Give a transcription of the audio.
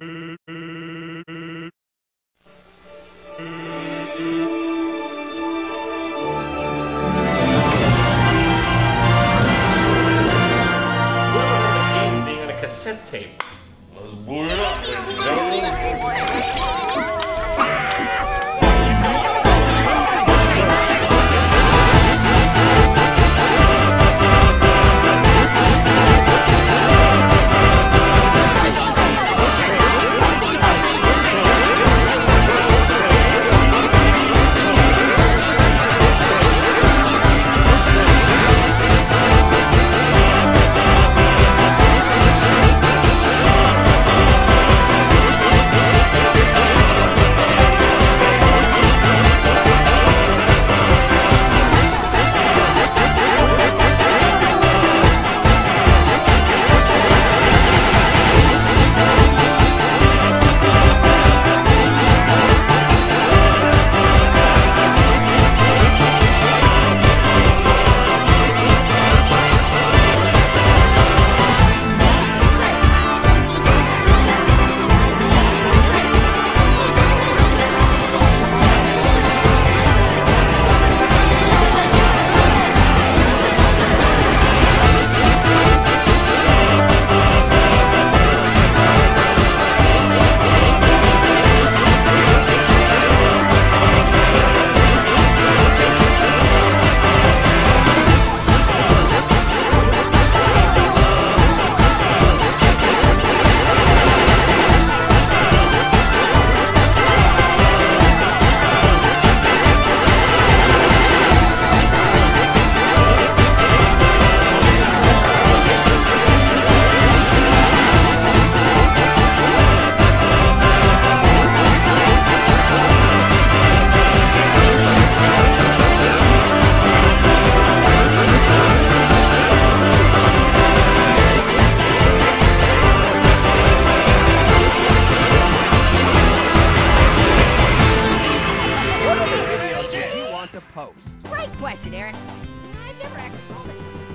Mm-hmm. cassette tape. question, Aaron. I've never actually it.